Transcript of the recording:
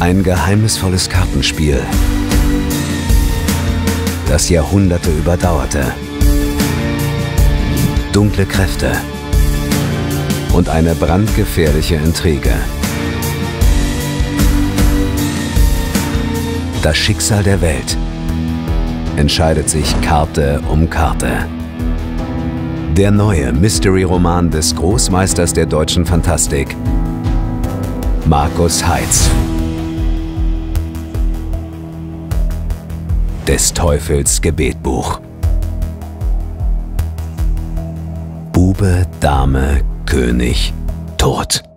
Ein geheimnisvolles Kartenspiel, das Jahrhunderte überdauerte. Dunkle Kräfte und eine brandgefährliche Intrige. Das Schicksal der Welt entscheidet sich Karte um Karte. Der neue Mystery-Roman des Großmeisters der deutschen Fantastik, Markus Heitz. Des Teufels Gebetbuch. Bube, Dame, König, Tod.